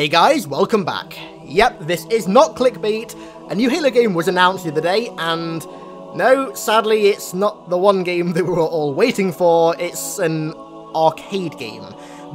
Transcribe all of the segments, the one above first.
Hey guys, welcome back. Yep, this is not clickbait. A new Halo game was announced the other day, and no, sadly, it's not the one game that we were all waiting for. It's an arcade game.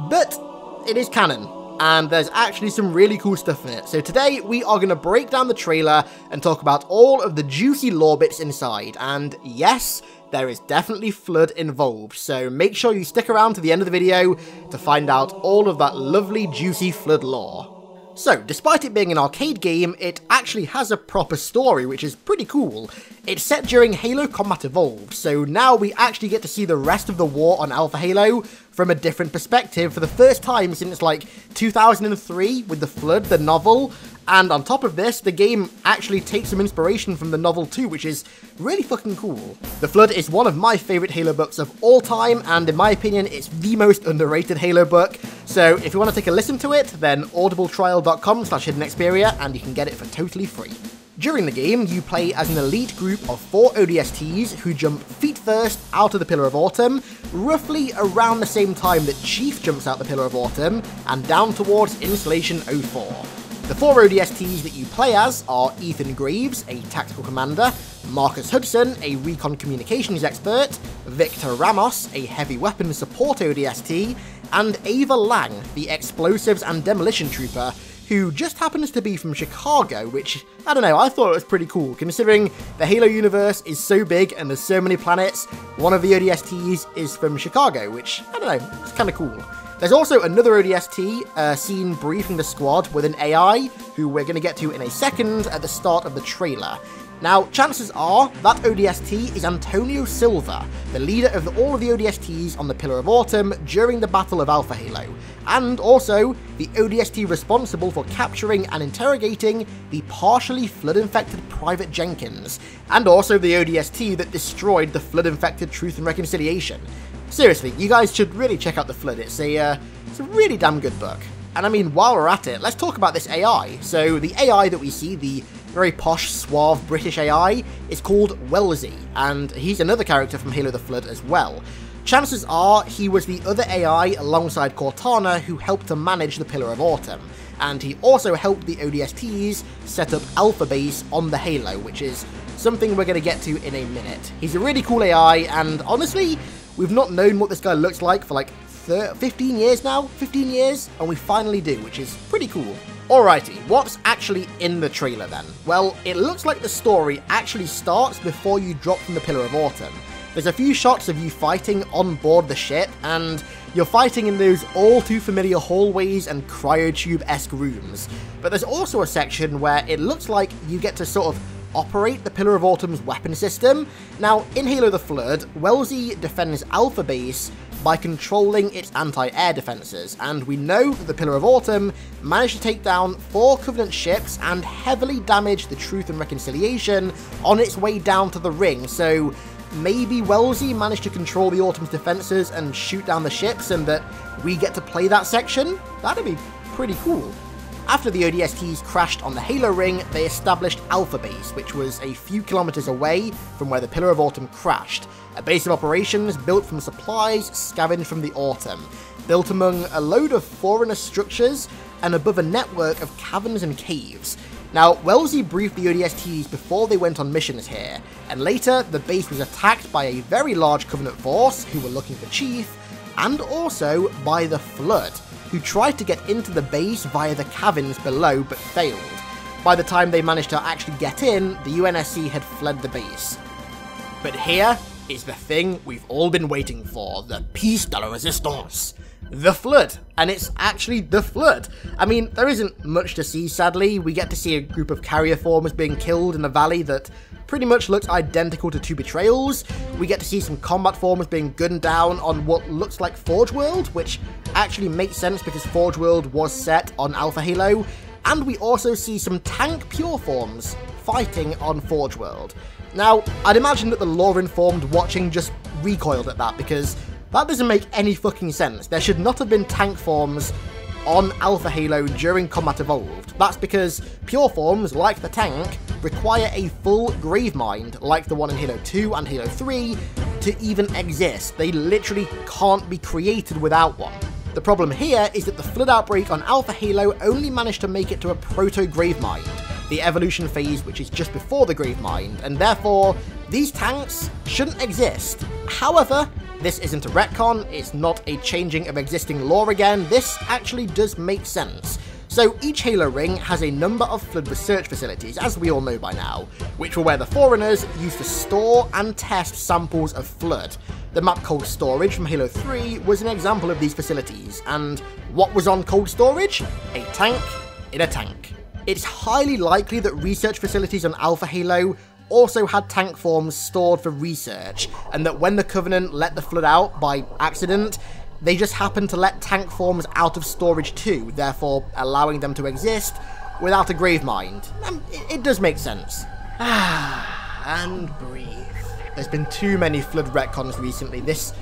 But it is canon, and there's actually some really cool stuff in it. So today, we are going to break down the trailer and talk about all of the juicy lore bits inside. And yes, there is definitely Flood involved, so make sure you stick around to the end of the video to find out all of that lovely juicy Flood lore. So, despite it being an arcade game, it actually has a proper story, which is pretty cool. It's set during Halo Combat Evolved, so now we actually get to see the rest of the war on Alpha Halo from a different perspective for the first time since like 2003 with The Flood, the novel, and on top of this, the game actually takes some inspiration from the novel too, which is really fucking cool. The Flood is one of my favourite Halo books of all time, and in my opinion, it's the most underrated Halo book. So if you want to take a listen to it, then audibletrial.com slash hidden Xperia, and you can get it for totally free. During the game, you play as an elite group of four ODSTs who jump feet first out of the Pillar of Autumn, roughly around the same time that Chief jumps out the Pillar of Autumn, and down towards Installation 04. The four ODSTs that you play as are Ethan Graves, a tactical commander, Marcus Hudson, a recon communications expert, Victor Ramos, a heavy weapons support ODST, and Ava Lang, the explosives and demolition trooper, who just happens to be from Chicago, which, I don't know, I thought it was pretty cool, considering the Halo universe is so big and there's so many planets, one of the ODSTs is from Chicago, which, I don't know, it's kind of cool. There's also another ODST uh, seen briefing the squad with an AI, who we're going to get to in a second at the start of the trailer. Now, chances are that ODST is Antonio Silva, the leader of all of the ODSTs on the Pillar of Autumn during the Battle of Alpha Halo, and also the ODST responsible for capturing and interrogating the partially flood-infected Private Jenkins, and also the ODST that destroyed the flood-infected Truth and Reconciliation. Seriously, you guys should really check out The Flood. It's a, uh, it's a really damn good book. And I mean, while we're at it, let's talk about this AI. So the AI that we see, the very posh, suave British AI, is called Wellesley, and he's another character from Halo the Flood as well. Chances are he was the other AI alongside Cortana who helped to manage the Pillar of Autumn, and he also helped the ODSTs set up Alpha Base on the Halo, which is something we're going to get to in a minute. He's a really cool AI, and honestly, We've not known what this guy looks like for like 15 years now? 15 years? And we finally do, which is pretty cool. Alrighty, what's actually in the trailer then? Well, it looks like the story actually starts before you drop from the Pillar of Autumn. There's a few shots of you fighting on board the ship, and you're fighting in those all too familiar hallways and cryotube-esque rooms. But there's also a section where it looks like you get to sort of operate the Pillar of Autumn's weapon system. Now, in Halo the Flood, Wellesley defends Alpha Base by controlling its anti-air defences, and we know that the Pillar of Autumn managed to take down four Covenant ships and heavily damage the Truth and Reconciliation on its way down to the ring, so maybe Wellesley managed to control the Autumn's defences and shoot down the ships and that we get to play that section? That'd be pretty cool. After the ODSTs crashed on the Halo ring, they established Alpha Base, which was a few kilometers away from where the Pillar of Autumn crashed, a base of operations built from supplies scavenged from the Autumn, built among a load of Forerunner structures and above a network of caverns and caves. Now, Wellesley briefed the ODSTs before they went on missions here, and later the base was attacked by a very large Covenant force who were looking for Chief, and also by the Flood, who tried to get into the base via the caverns below but failed. By the time they managed to actually get in, the UNSC had fled the base. But here is the thing we've all been waiting for, the piece de la resistance. The Flood, and it's actually the Flood. I mean, there isn't much to see, sadly. We get to see a group of carrier formers being killed in a valley that pretty much looks identical to Two Betrayals. We get to see some combat forms being gunned down on what looks like Forge World, which actually makes sense because Forge World was set on Alpha Halo. And we also see some tank pure forms fighting on Forge World. Now, I'd imagine that the lore-informed watching just recoiled at that because that doesn't make any fucking sense. There should not have been tank forms on Alpha Halo during Combat Evolved. That's because pure forms, like the tank, require a full Gravemind, like the one in Halo 2 and Halo 3, to even exist. They literally can't be created without one. The problem here is that the Flood outbreak on Alpha Halo only managed to make it to a Proto-Gravemind, the evolution phase which is just before the Gravemind, and therefore, these tanks shouldn't exist. However, this isn't a retcon, it's not a changing of existing lore again, this actually does make sense. So each Halo ring has a number of Flood research facilities, as we all know by now, which were where the Forerunners used to store and test samples of Flood. The map Cold Storage from Halo 3 was an example of these facilities, and what was on Cold Storage? A tank in a tank. It's highly likely that research facilities on Alpha Halo also had tank forms stored for research, and that when the Covenant let the Flood out by accident, they just happen to let tank forms out of storage too, therefore allowing them to exist without a Gravemind. Um, it, it does make sense. Ah, and breathe. There's been too many Flood retcons recently. This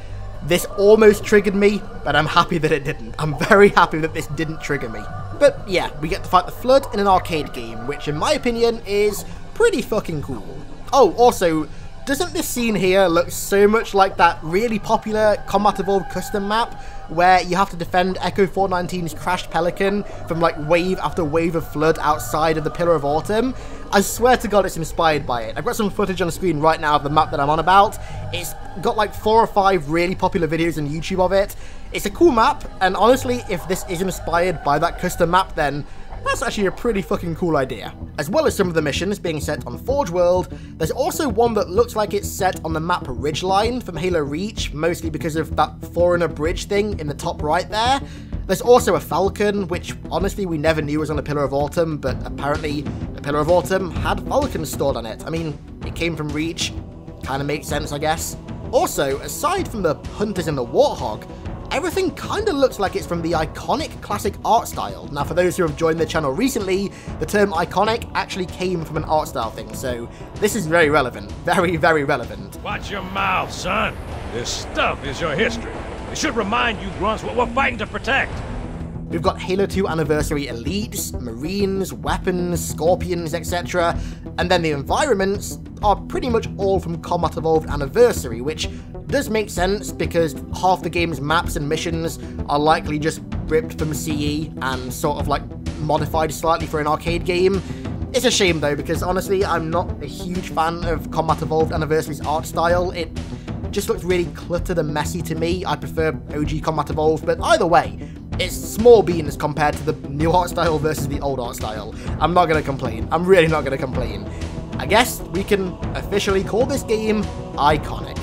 this almost triggered me, but I'm happy that it didn't. I'm very happy that this didn't trigger me. But yeah, we get to fight the Flood in an arcade game, which in my opinion is pretty fucking cool. Oh, also, doesn't this scene here look so much like that really popular Combat Evolved custom map where you have to defend Echo 419's crashed Pelican from like wave after wave of flood outside of the Pillar of Autumn? I swear to god it's inspired by it. I've got some footage on the screen right now of the map that I'm on about. It's got like four or five really popular videos on YouTube of it. It's a cool map, and honestly, if this is inspired by that custom map, then that's actually a pretty fucking cool idea. As well as some of the missions being set on Forge World, there's also one that looks like it's set on the map Ridgeline from Halo Reach, mostly because of that Forerunner bridge thing in the top right there. There's also a Falcon, which honestly we never knew was on the Pillar of Autumn, but apparently the Pillar of Autumn had Falcons stored on it. I mean, it came from Reach, kinda makes sense I guess. Also, aside from the Hunters and the Warthog, everything kind of looks like it's from the iconic classic art style. Now, for those who have joined the channel recently, the term iconic actually came from an art style thing, so this is very relevant. Very, very relevant. Watch your mouth, son. This stuff is your history. It should remind you grunts what we're fighting to protect. We've got Halo 2 Anniversary Elites, Marines, weapons, Scorpions, etc. And then the environments are pretty much all from Combat Evolved Anniversary, which does make sense because half the game's maps and missions are likely just ripped from CE and sort of like modified slightly for an arcade game. It's a shame though, because honestly, I'm not a huge fan of Combat Evolved Anniversary's art style. It just looks really cluttered and messy to me. I prefer OG Combat Evolved, but either way, it's small beans compared to the new art style versus the old art style. I'm not going to complain. I'm really not going to complain. I guess we can officially call this game iconic.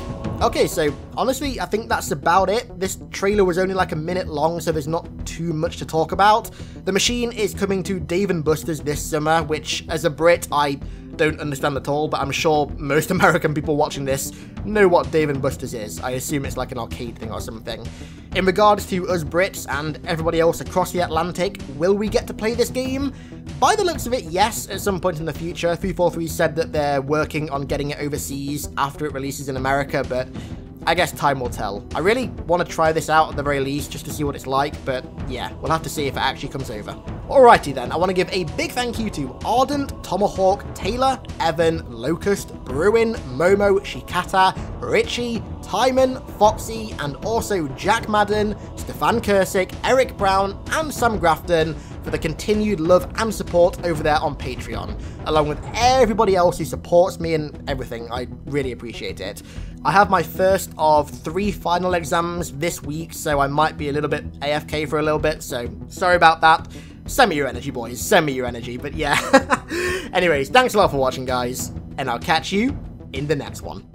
Okay, so honestly, I think that's about it. This trailer was only like a minute long, so there's not too much to talk about. The machine is coming to Dave & Buster's this summer, which, as a Brit, I don't understand at all, but I'm sure most American people watching this know what Dave & Buster's is. I assume it's like an arcade thing or something. In regards to us Brits and everybody else across the Atlantic, will we get to play this game? By the looks of it, yes, at some point in the future. 343 said that they're working on getting it overseas after it releases in America, but I guess time will tell. I really want to try this out at the very least, just to see what it's like, but yeah, we'll have to see if it actually comes over. Alrighty then, I want to give a big thank you to Ardent, Tomahawk, Taylor, Evan, Locust, Bruin, Momo, Shikata, Richie, Tymon, Foxy, and also Jack Madden, Stefan Curcic, Eric Brown, and Sam Grafton for the continued love and support over there on Patreon, along with everybody else who supports me and everything. I really appreciate it. I have my first of three final exams this week, so I might be a little bit AFK for a little bit, so sorry about that. Send me your energy, boys. Send me your energy, but yeah. Anyways, thanks a lot for watching, guys, and I'll catch you in the next one.